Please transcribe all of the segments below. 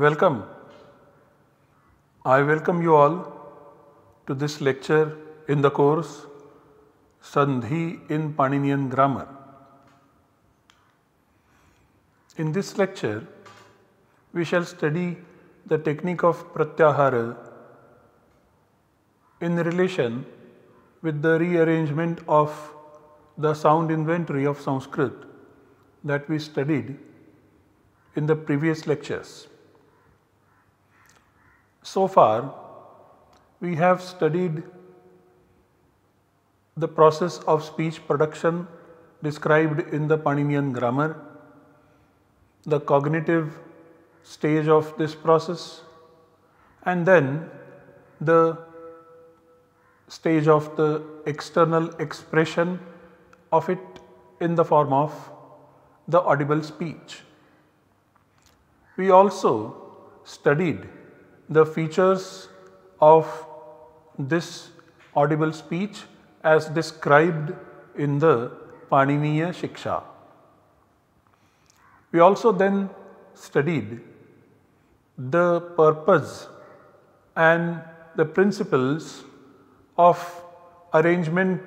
Welcome. I welcome you all to this lecture in the course Sandhi in Paninian Grammar. In this lecture, we shall study the technique of Pratyahara in relation with the rearrangement of the sound inventory of Sanskrit that we studied in the previous lectures. So far, we have studied the process of speech production described in the Paninian grammar, the cognitive stage of this process, and then the stage of the external expression of it in the form of the audible speech. We also studied the features of this audible speech as described in the Paniniya Shiksha. We also then studied the purpose and the principles of arrangement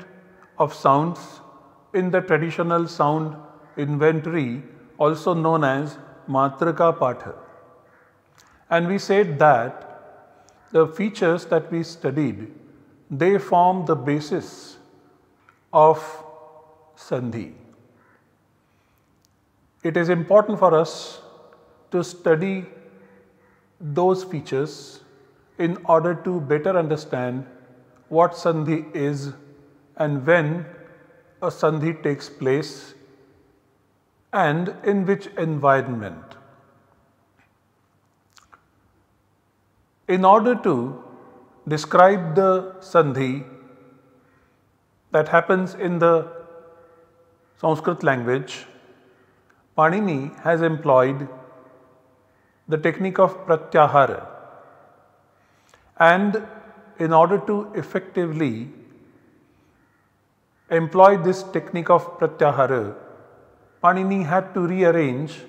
of sounds in the traditional sound inventory also known as Matrika Patha. And we said that the features that we studied they form the basis of Sandhi. It is important for us to study those features in order to better understand what Sandhi is and when a Sandhi takes place and in which environment. In order to describe the Sandhi that happens in the Sanskrit language, Panini has employed the technique of Pratyahara. And in order to effectively employ this technique of Pratyahara, Panini had to rearrange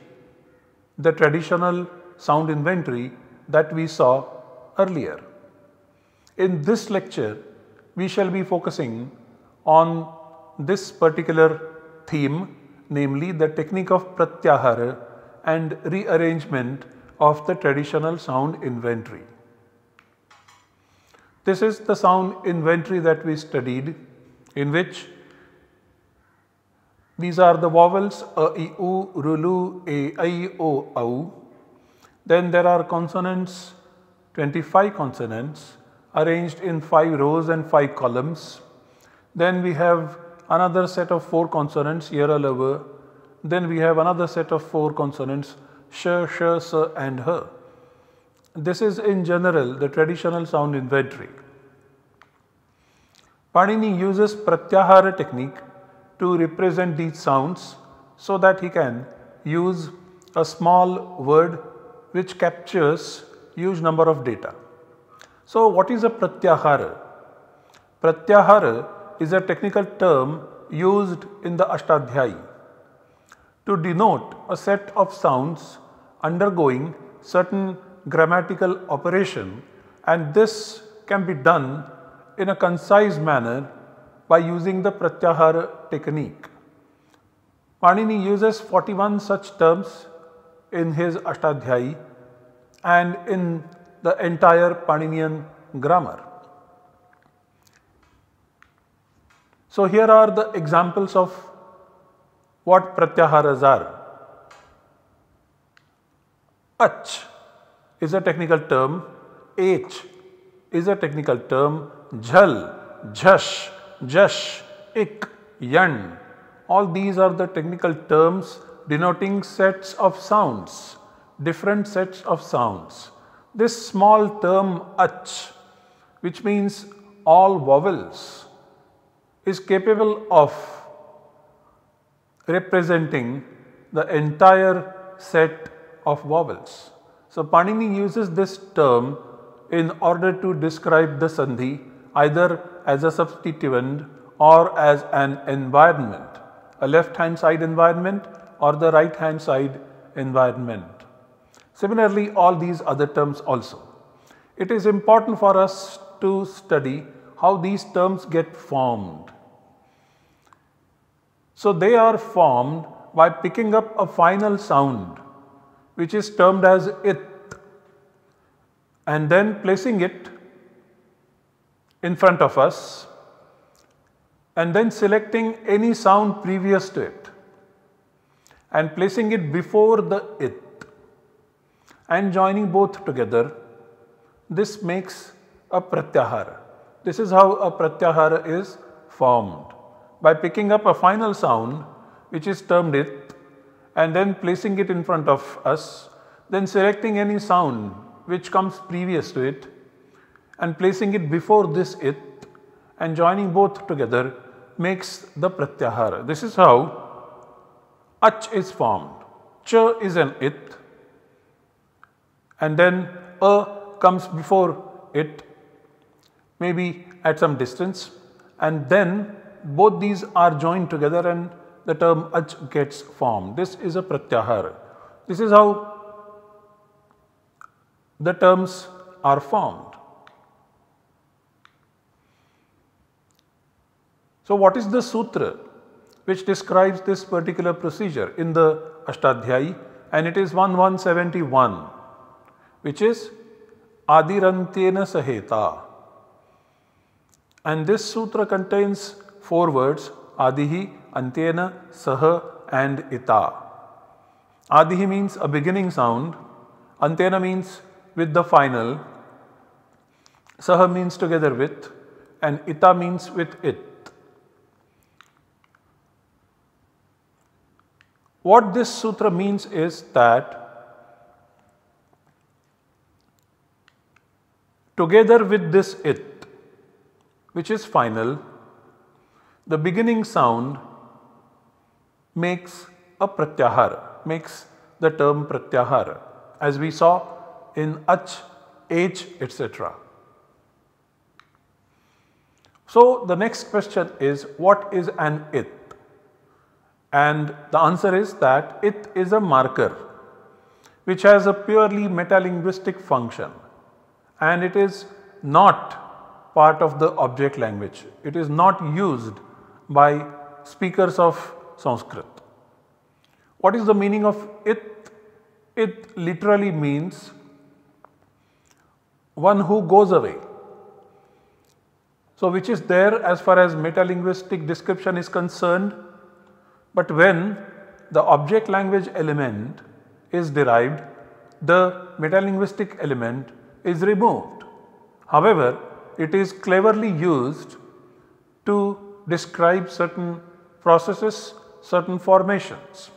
the traditional sound inventory that we saw earlier. In this lecture, we shall be focusing on this particular theme, namely the technique of Pratyahara and rearrangement of the traditional sound inventory. This is the sound inventory that we studied in which these are the vowels a, i, u, rulu, a, i, o, au. Then there are consonants, 25 consonants arranged in 5 rows and 5 columns. Then we have another set of 4 consonants here a lower. Then we have another set of 4 consonants sh, sh, s and h. This is in general the traditional sound inventory. Panini uses Pratyahara technique to represent these sounds so that he can use a small word which captures huge number of data. So, what is a pratyahara? Pratyahara is a technical term used in the Ashtadhyayi to denote a set of sounds undergoing certain grammatical operation and this can be done in a concise manner by using the Pratyahara technique. Panini uses 41 such terms in his Ashtadhyayi and in the entire Paninian grammar. So here are the examples of what pratyaharas are. Ach is a technical term, Ech is a technical term, Jhal, Jhash, Jash, Ik, Yan. All these are the technical terms denoting sets of sounds, different sets of sounds. This small term ach which means all vowels is capable of representing the entire set of vowels. So, Panini uses this term in order to describe the sandhi either as a substituent or as an environment, a left hand side environment or the right hand side environment. Similarly, all these other terms also. It is important for us to study how these terms get formed. So, they are formed by picking up a final sound which is termed as it and then placing it in front of us and then selecting any sound previous to it and placing it before the it and joining both together. This makes a pratyahara. This is how a pratyahara is formed by picking up a final sound which is termed it and then placing it in front of us, then selecting any sound which comes previous to it and placing it before this it and joining both together makes the pratyahara. This is how ach is formed. Ch is an it and then a comes before it maybe at some distance and then both these are joined together and the term ach gets formed. This is a pratyahara. This is how the terms are formed. So, what is the sutra which describes this particular procedure in the Ashtadhyayi and it is 1171 which is Adirantyena Saheta and this sutra contains four words Adihi, Antyena, Saha and Ita. Adihi means a beginning sound, Antyena means with the final, Saha means together with and Ita means with it. What this sutra means is that together with this it, which is final, the beginning sound makes a pratyahara, makes the term pratyahara as we saw in ach, ech etc. So the next question is what is an it? And the answer is that it is a marker which has a purely metalinguistic function and it is not part of the object language. It is not used by speakers of Sanskrit. What is the meaning of it? It literally means one who goes away. So, which is there as far as metalinguistic description is concerned but when the object language element is derived, the metalinguistic element is removed. However, it is cleverly used to describe certain processes, certain formations.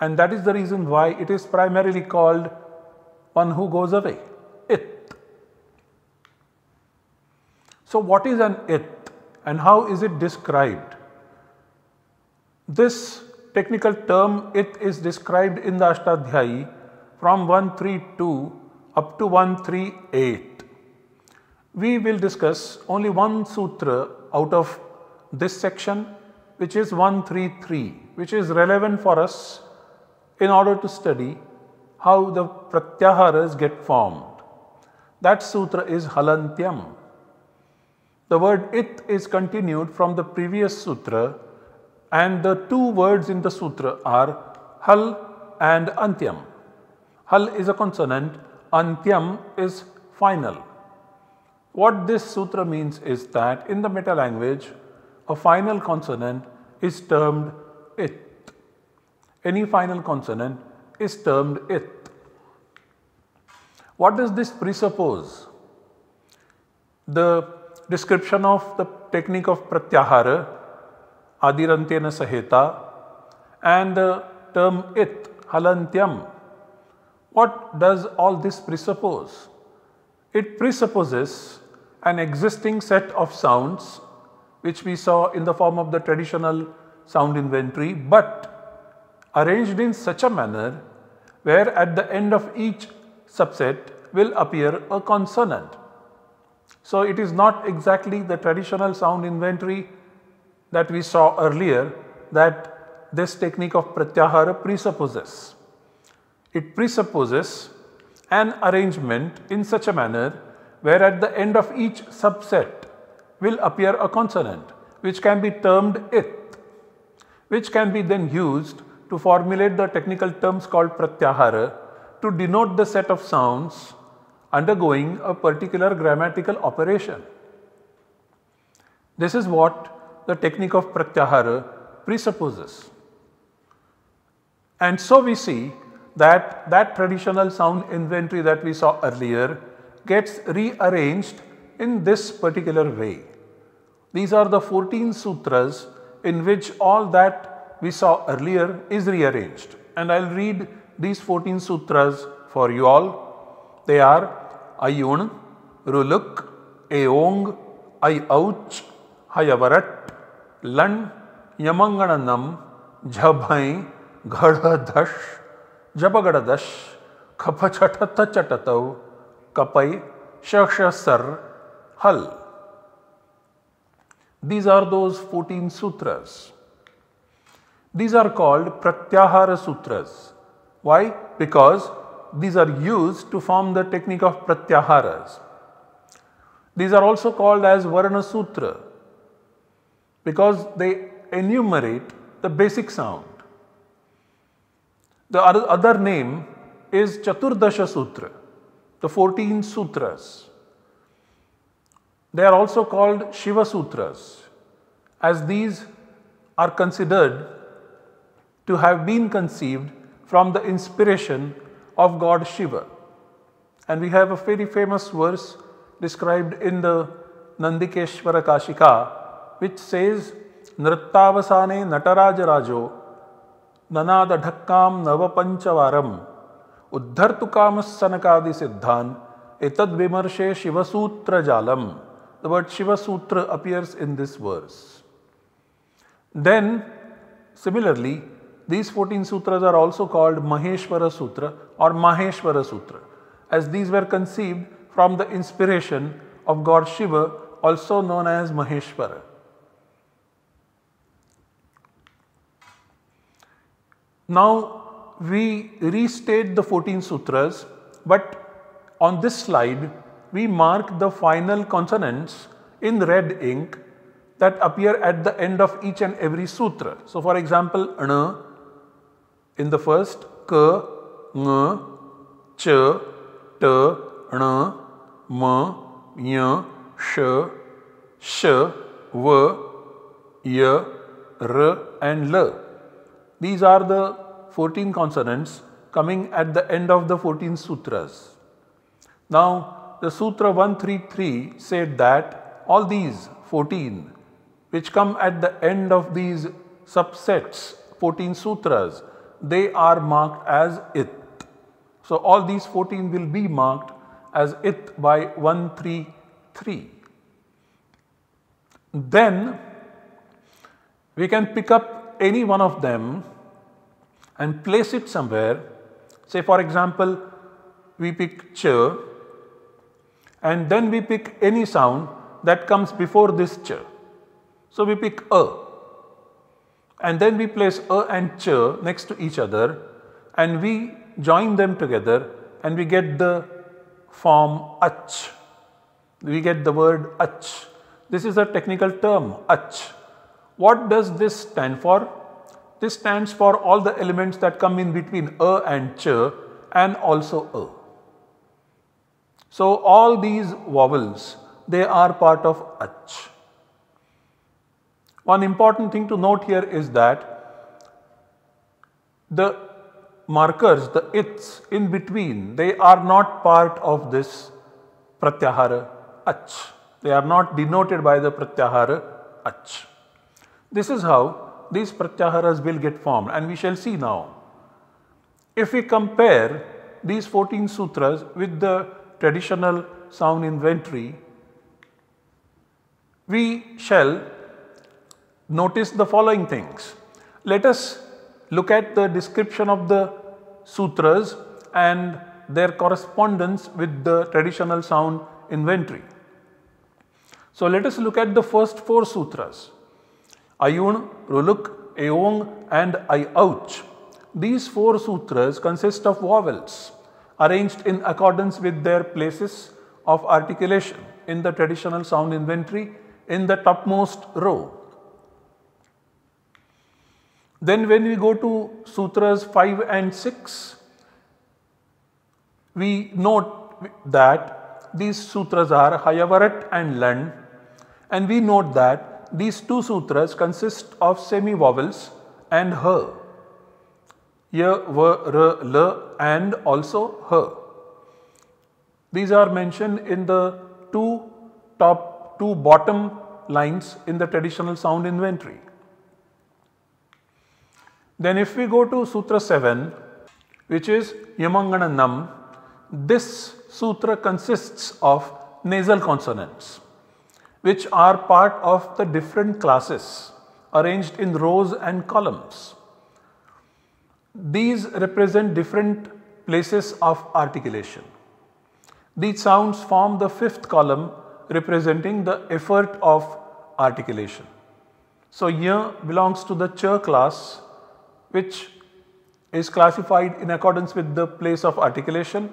And that is the reason why it is primarily called one who goes away, it. So, what is an it and how is it described? This technical term it is described in the Ashtadhyayi from 132 up to 138. We will discuss only one sutra out of this section which is 133 which is relevant for us in order to study how the pratyaharas get formed. That sutra is Halantyam. The word it is continued from the previous sutra and the two words in the sutra are hal and antyam. Hal is a consonant, antyam is final. What this sutra means is that in the meta language, a final consonant is termed it. Any final consonant is termed it. What does this presuppose? The description of the technique of pratyahara Adirantyena Saheta and the term it, Halantyam. What does all this presuppose? It presupposes an existing set of sounds which we saw in the form of the traditional sound inventory but arranged in such a manner where at the end of each subset will appear a consonant. So, it is not exactly the traditional sound inventory that we saw earlier that this technique of pratyahara presupposes. It presupposes an arrangement in such a manner where at the end of each subset will appear a consonant which can be termed it, which can be then used to formulate the technical terms called pratyahara to denote the set of sounds undergoing a particular grammatical operation. This is what the technique of pratyahara presupposes. And so we see that that traditional sound inventory that we saw earlier gets rearranged in this particular way. These are the 14 sutras in which all that we saw earlier is rearranged. And I will read these 14 sutras for you all. They are Ayun, Ruluk, Eong, Ayouch, Hayavarat, Lan, Yamangananam, Jhabhai, Ghadadash, Khapachatata Chatatau, Kapai, Shakshasar, Hal. These are those 14 sutras. These are called Pratyahara Sutras. Why? Because these are used to form the technique of Pratyaharas. These are also called as Varna Sutra because they enumerate the basic sound. The other name is Chaturdasha Sutra, the 14 sutras. They are also called Shiva Sutras as these are considered to have been conceived from the inspiration of God Shiva. And we have a very famous verse described in the Nandikeshwara Kashika which says Nrittavasane Natarajarajo Nanada ननादढक्का नवपंचवारम उद्धर्तुकाम सनकादि सिद्धांत एत विमर्शे शिवसूत्र जालम the word Shivasutra appears in this verse then similarly these fourteen sutra are also called Maheshwar sutra or Maheshwar sutra as these were conceived from the inspiration of God Shiva also known as Maheshwar Now, we restate the 14 sutras, but on this slide, we mark the final consonants in red ink that appear at the end of each and every sutra. So, for example, ana in the first k, ng, ch, t, ण, m, y, sh, sh, v, y, r and l. These are the 14 consonants coming at the end of the 14 sutras. Now, the Sutra 133 said that all these 14 which come at the end of these subsets, 14 sutras, they are marked as it. So, all these 14 will be marked as it by 133. Then we can pick up any one of them and place it somewhere. Say for example, we pick ch and then we pick any sound that comes before this ch. So we pick a and then we place a and ch next to each other and we join them together and we get the form ach. We get the word ach. This is a technical term ach. What does this stand for? This stands for all the elements that come in between a and ch and also a. So all these vowels they are part of ach. One important thing to note here is that the markers, the its in between, they are not part of this pratyahara ach. They are not denoted by the pratyahara ach. This is how these pratyaharas will get formed and we shall see now. If we compare these 14 sutras with the traditional sound inventory, we shall notice the following things. Let us look at the description of the sutras and their correspondence with the traditional sound inventory. So let us look at the first four sutras. Ayun, Ruluk, Eong and Ayouch. these four sutras consist of vowels arranged in accordance with their places of articulation in the traditional sound inventory in the topmost row. Then when we go to sutras 5 and 6, we note that these sutras are Hayavarat and Lan and we note that these two sutras consist of semi-vowels and her. Y, v, r, l and also her. These are mentioned in the two top, two bottom lines in the traditional sound inventory. Then if we go to Sutra 7, which is Yamangananam, this sutra consists of nasal consonants, which are part of the different classes arranged in rows and columns. These represent different places of articulation. These sounds form the fifth column representing the effort of articulation. So, y belongs to the ch class which is classified in accordance with the place of articulation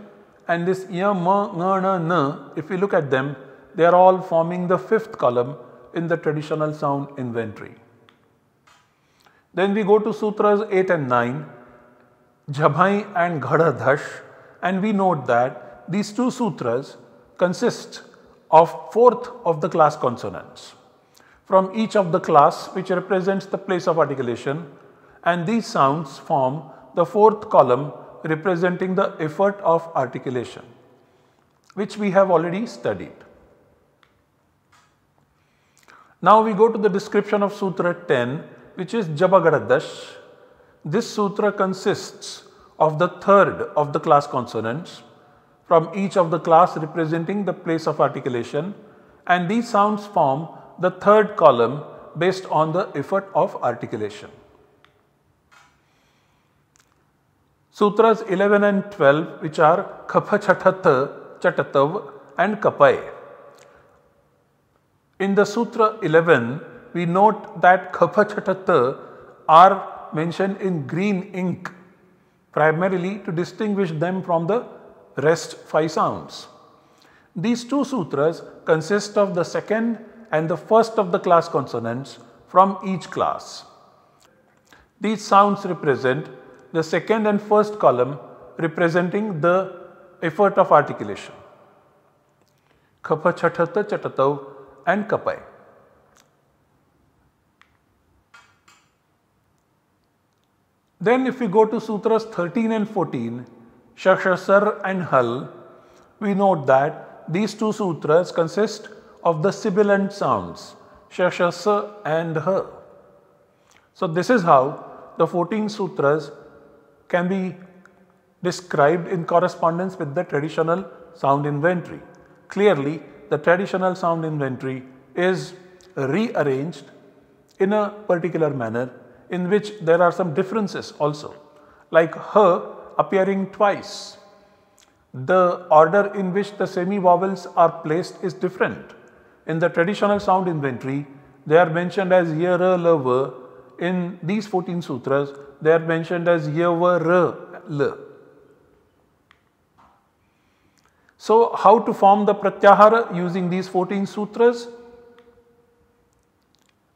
and this y, m, ng, n, n, if we look at them, they are all forming the fifth column in the traditional sound inventory. Then we go to sutras 8 and 9, Jhabhai and Ghadadhash and we note that these two sutras consist of fourth of the class consonants from each of the class which represents the place of articulation and these sounds form the fourth column representing the effort of articulation which we have already studied. Now we go to the description of Sutra 10 which is Jabagadadash. This sutra consists of the third of the class consonants from each of the class representing the place of articulation and these sounds form the third column based on the effort of articulation. Sutras 11 and 12 which are Kapha Chatat, Chatatav and Kapai. In the Sutra 11 we note that Khapachatata are mentioned in green ink primarily to distinguish them from the rest 5 sounds. These two sutras consist of the second and the first of the class consonants from each class. These sounds represent the second and first column representing the effort of articulation. Khapa chatata chatatav and kapai. Then if we go to sutras 13 and 14, Shashasar and Hal, we note that these two sutras consist of the sibilant sounds Shashasa and Ha. So this is how the 14 sutras can be described in correspondence with the traditional sound inventory. Clearly, the traditional sound inventory is rearranged in a particular manner in which there are some differences also like her appearing twice. The order in which the semi-vowels are placed is different. In the traditional sound inventory, they are mentioned as ye, ra. In these 14 sutras, they are mentioned as ye, va, ra. So, how to form the pratyahara using these 14 sutras?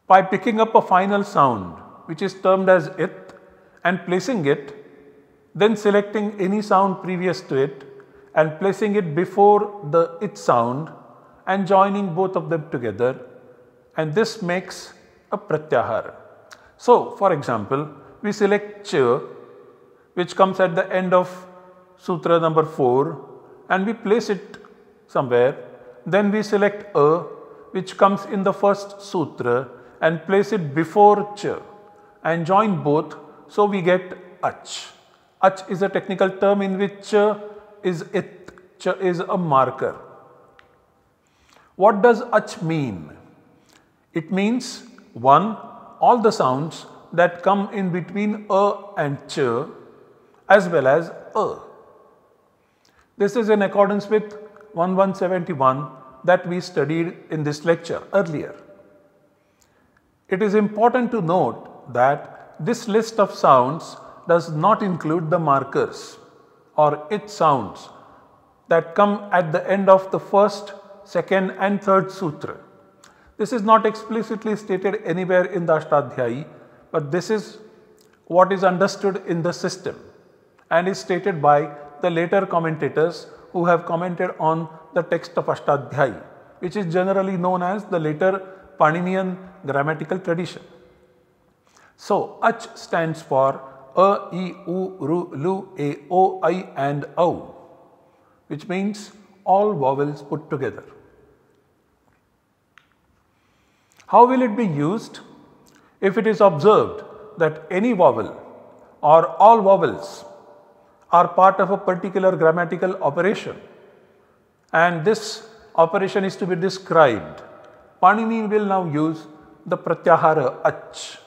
By picking up a final sound which is termed as it and placing it, then selecting any sound previous to it and placing it before the it sound and joining both of them together and this makes a pratyahara. So, for example, we select ch which comes at the end of sutra number 4 and we place it somewhere. Then we select a which comes in the first sutra and place it before ch and join both. So, we get ach. Ach is a technical term in which ch is it, ch is a marker. What does ach mean? It means one, all the sounds that come in between a and ch as well as a. This is in accordance with 1171 that we studied in this lecture earlier. It is important to note that this list of sounds does not include the markers or it sounds that come at the end of the first, second and third sutra. This is not explicitly stated anywhere in the Ashtadhyayi, but this is what is understood in the system and is stated by the later commentators who have commented on the text of Ashtadhyayi, which is generally known as the later Paninian grammatical tradition. So, Ach stands for A, I, U, Ru, Lu, A, O, I and Au, which means all vowels put together. How will it be used? If it is observed that any vowel or all vowels are part of a particular grammatical operation and this operation is to be described, Panini will now use the pratyahara ach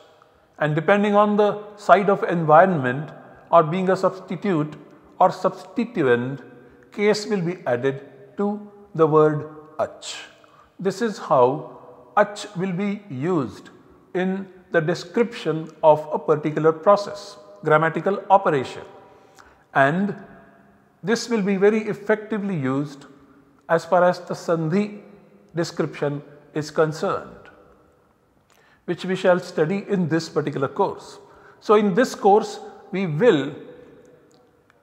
and depending on the side of environment or being a substitute or substituent, case will be added to the word ach. This is how ach will be used in the description of a particular process, grammatical operation. And this will be very effectively used as far as the Sandhi description is concerned, which we shall study in this particular course. So, in this course, we will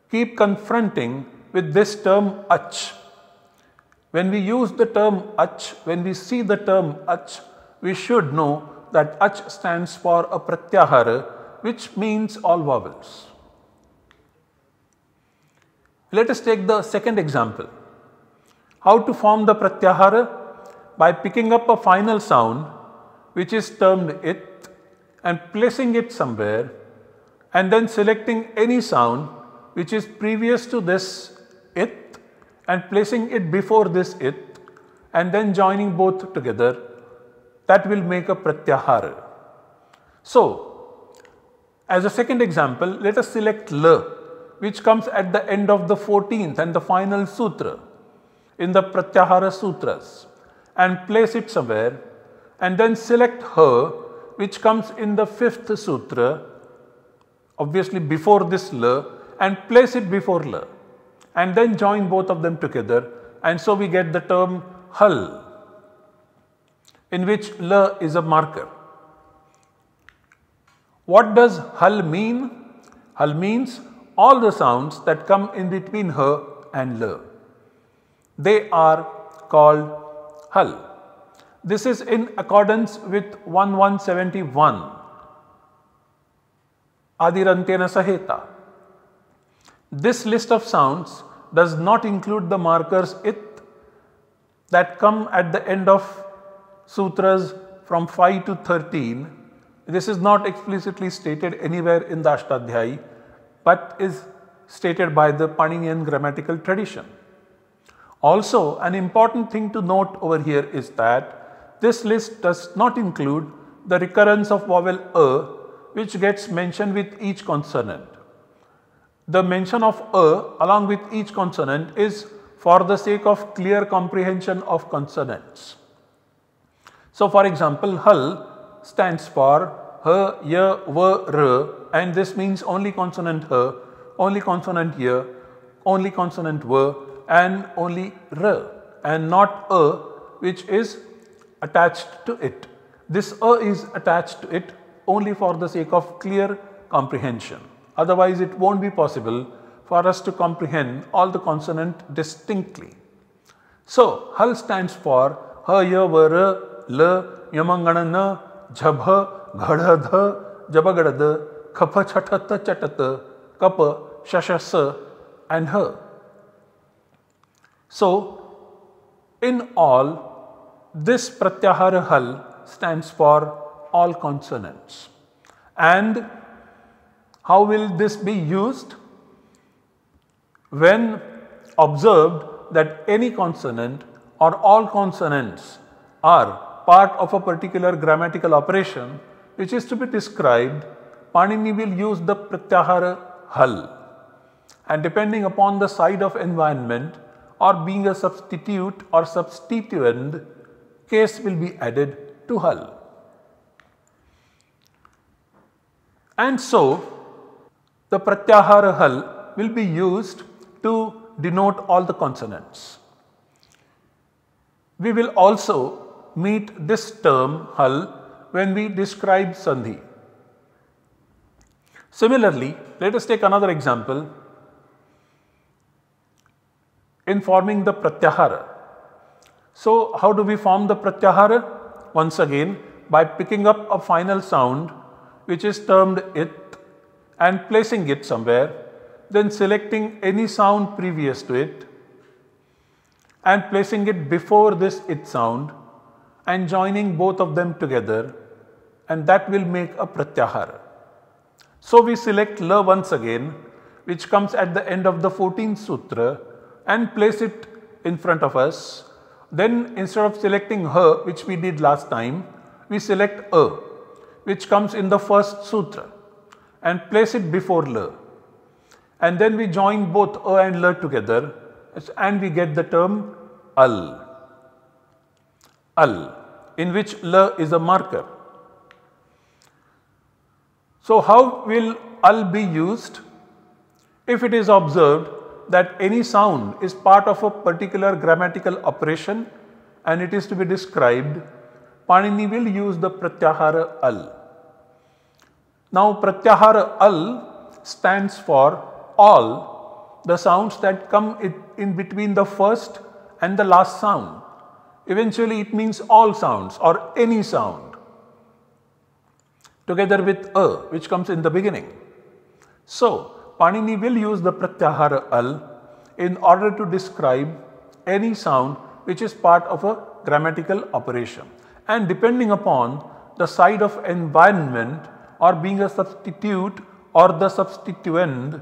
keep confronting with this term ach when we use the term ach, when we see the term ach, we should know that ach stands for a pratyahara which means all vowels. Let us take the second example. How to form the pratyahara? By picking up a final sound which is termed it and placing it somewhere and then selecting any sound which is previous to this it and placing it before this it and then joining both together that will make a pratyahara. So, as a second example, let us select la which comes at the end of the 14th and the final sutra in the Pratyahara Sutras and place it somewhere and then select her which comes in the 5th sutra obviously before this la and place it before la and then join both of them together and so we get the term hal in which la is a marker. What does hal mean? Hal means all the sounds that come in between her and la. They are called hal. This is in accordance with 1171 Adirantyena Saheta. This list of sounds does not include the markers it that come at the end of sutras from 5 to 13. This is not explicitly stated anywhere in the Ashtadhyayi but is stated by the Paninian grammatical tradition. Also an important thing to note over here is that this list does not include the recurrence of vowel a which gets mentioned with each consonant the mention of a along with each consonant is for the sake of clear comprehension of consonants. So for example, hal stands for ha, ya, va, r and this means only consonant ha, only consonant ya, only consonant va and only r and not a which is attached to it. This a is attached to it only for the sake of clear comprehension. Otherwise, it won't be possible for us to comprehend all the consonant distinctly. So, hal stands for ha, ya, va, ra, la, yamangana, da, khapa, chatata, chatata, kapa, shashasa and ha. So, in all, this pratyahara hal stands for all consonants and how will this be used? When observed that any consonant or all consonants are part of a particular grammatical operation which is to be described, Panini will use the pratyahara hal and depending upon the side of environment or being a substitute or substituent, case will be added to hal. And so, the pratyahara hal will be used to denote all the consonants. We will also meet this term hal when we describe sandhi. Similarly, let us take another example in forming the pratyahara. So, how do we form the pratyahara? Once again, by picking up a final sound which is termed it and placing it somewhere, then selecting any sound previous to it and placing it before this it sound and joining both of them together and that will make a pratyahara. So we select la once again which comes at the end of the 14th sutra and place it in front of us. Then instead of selecting her which we did last time, we select a which comes in the first sutra and place it before la. And then we join both a and la together and we get the term al. Al in which la is a marker. So how will al be used? If it is observed that any sound is part of a particular grammatical operation and it is to be described, Panini will use the pratyahara al. Now pratyahara al stands for all the sounds that come in between the first and the last sound. Eventually it means all sounds or any sound together with a which comes in the beginning. So Panini will use the pratyahara al in order to describe any sound which is part of a grammatical operation. And depending upon the side of environment or being a substitute or the substituent,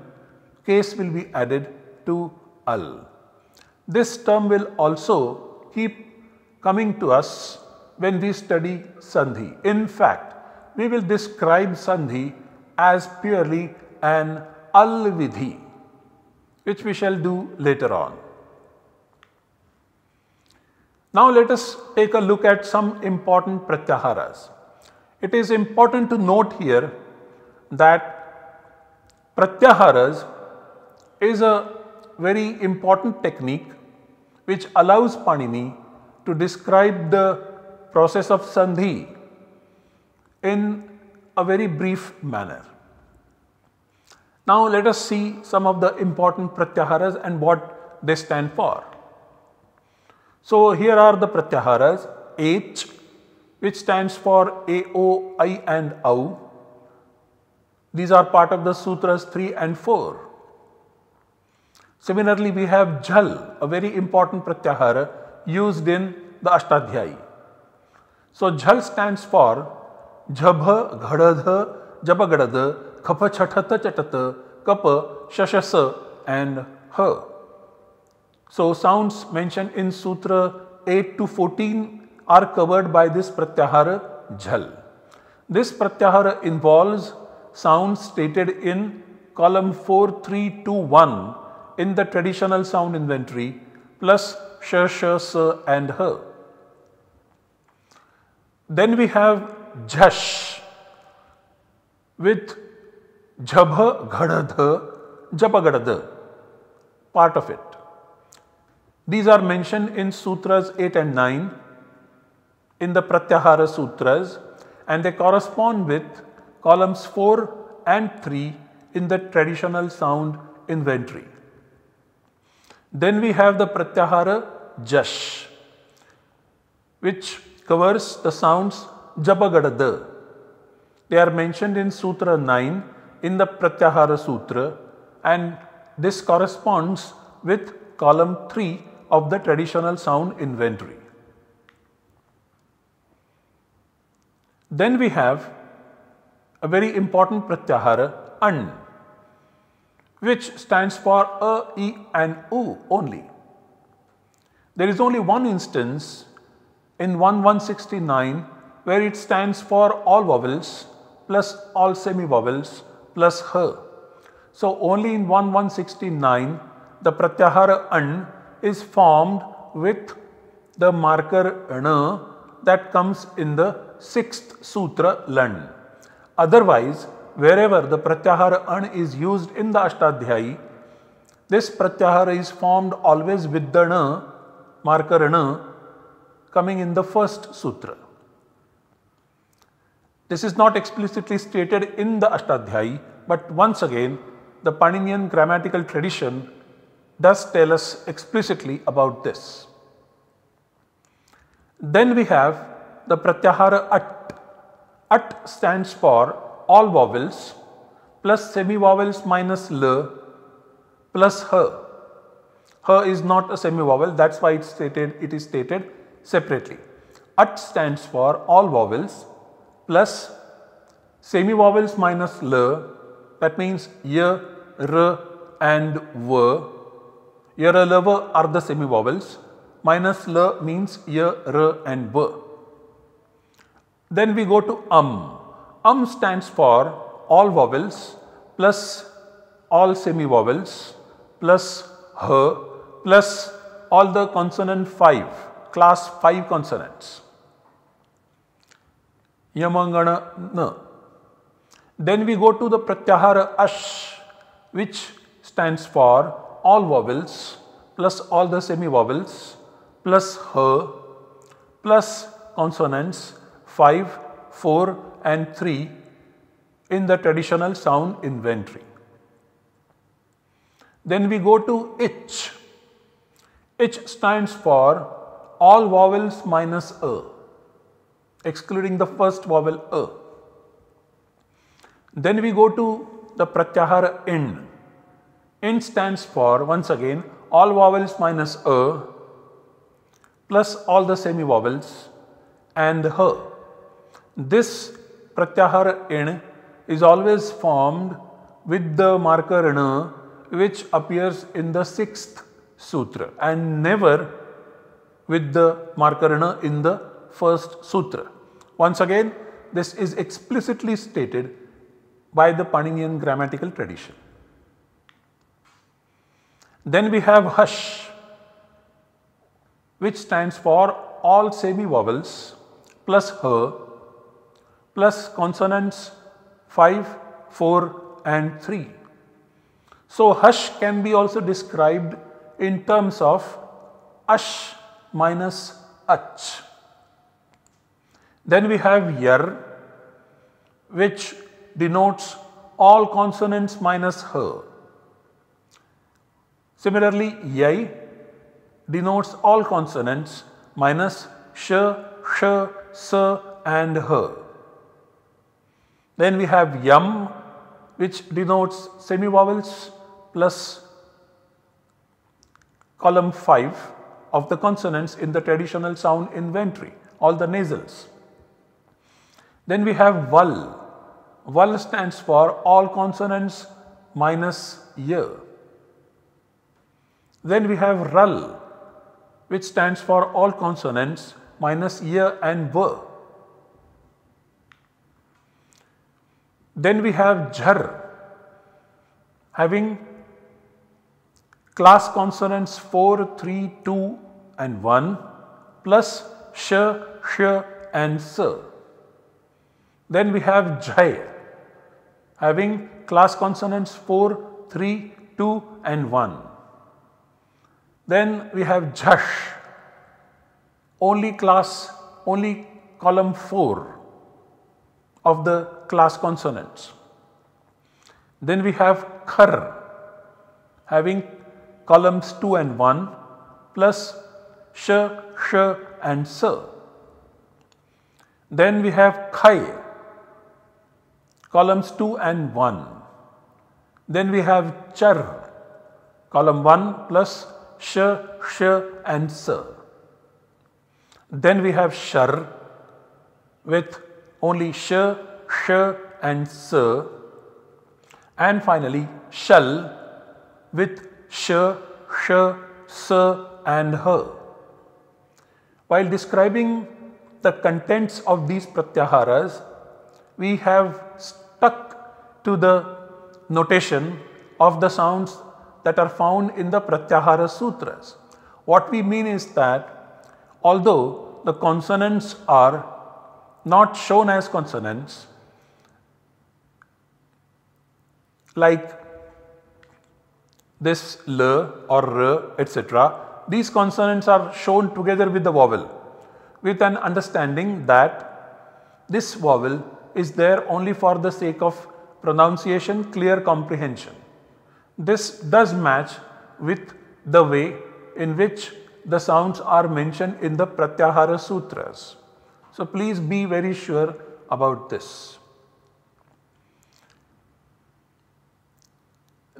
case will be added to al. This term will also keep coming to us when we study Sandhi. In fact, we will describe Sandhi as purely an al-vidhi which we shall do later on. Now let us take a look at some important pratyaharas. It is important to note here that pratyaharas is a very important technique which allows Panini to describe the process of sandhi in a very brief manner. Now let us see some of the important pratyaharas and what they stand for. So here are the pratyaharas Ech which stands for A, O, I and OU. These are part of the sutras 3 and 4. Similarly, we have Jhal, a very important pratyahara used in the Ashtadhyayi. So Jhal stands for झभ, घड़ध जप गड़द खप छठत, चटत, cup, शशस and ह. सो sounds mention in sutra 8 to 14 are covered by this pratyahara jhal this pratyahara involves sound stated in column 4 3 2 1 in the traditional sound inventory plus श श स and ह then we have jhash with Jabha Ghadadha Japagadadha, part of it. These are mentioned in Sutras 8 and 9 in the Pratyahara Sutras and they correspond with columns 4 and 3 in the traditional sound inventory. Then we have the Pratyahara Jash which covers the sounds Japagadadha. They are mentioned in Sutra 9 in the Pratyahara Sutra and this corresponds with column 3 of the traditional sound inventory. Then we have a very important Pratyahara An which stands for A, E and U only. There is only one instance in 1169 where it stands for all vowels plus all semi vowels plus her. So only in 1169 the pratyahara an is formed with the marker ana that comes in the sixth sutra lan. Otherwise wherever the pratyahara an is used in the Ashtadhyayi, this pratyahara is formed always with the na, marker na, coming in the first sutra. This is not explicitly stated in the Ashtadhyayi, but once again the Paninian grammatical tradition does tell us explicitly about this. Then we have the Pratyahara At. At stands for all vowels plus semi-vowels minus L plus H. H is not a semi-vowel that is why it, stated, it is stated separately. At stands for all vowels plus semi-vowels minus L that means Y, R and V. Y, R, L, V are the semi-vowels minus L means Y, R and V. Then we go to um. Um stands for all vowels plus all semi-vowels plus H plus all the consonant 5, class 5 consonants. Yamangana Then we go to the Pratyahara Ash which stands for all vowels plus all the semi-vowels plus H plus consonants 5, 4 and 3 in the traditional sound inventory. Then we go to ich. Ich stands for all vowels minus a, excluding the first vowel a. Then we go to the pratyahara in. In stands for once again all vowels minus a plus all the semi vowels and her. This pratyahara in is always formed with the marker na which appears in the sixth sutra and never with the marker na in the first sutra. Once again this is explicitly stated by the Paninian grammatical tradition. Then we have hush which stands for all semi vowels plus her plus consonants 5, 4 and 3. So, hush can be also described in terms of ash minus ach. Then we have yar which denotes all consonants minus her. Similarly, yai denotes all consonants minus sh, sh, s and her. Then we have yum which denotes semi-vowels plus column 5 of the consonants in the traditional sound inventory, all the nasals. Then we have val. Val stands for all consonants minus y. Then we have ral which stands for all consonants minus y and v. Then we have jhar having class consonants 4, 3, 2 and 1 plus sh, sh and s. Then we have Jai having class consonants 4, 3, 2 and 1. Then we have Jash only class only column 4 of the class consonants. Then we have khar having columns 2 and 1 plus sh, sh and s. Then we have khai columns 2 and 1. Then we have char column 1 plus sh, sh and s. Then we have shar with only sh, sh and s and finally shall with sh, sh, s and her. While describing the contents of these pratyaharas, we have to the notation of the sounds that are found in the Pratyahara Sutras. What we mean is that although the consonants are not shown as consonants, like this l or r etc. These consonants are shown together with the vowel with an understanding that this vowel is there only for the sake of pronunciation clear comprehension. This does match with the way in which the sounds are mentioned in the Pratyahara Sutras. So, please be very sure about this.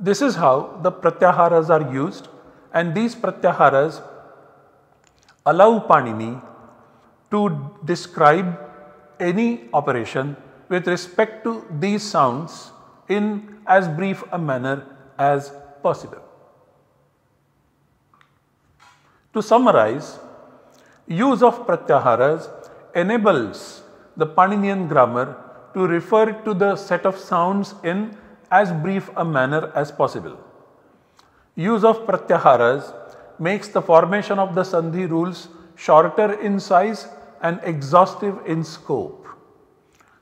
This is how the Pratyaharas are used and these Pratyaharas allow Panini to describe any operation with respect to these sounds in as brief a manner as possible. To summarize, use of pratyaharas enables the Paninian grammar to refer to the set of sounds in as brief a manner as possible. Use of pratyaharas makes the formation of the sandhi rules shorter in size and exhaustive in scope.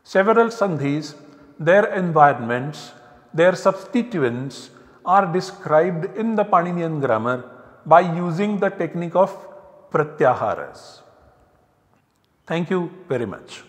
Several sandhis, their environments, their substituents are described in the Paninian grammar by using the technique of pratyaharas. Thank you very much.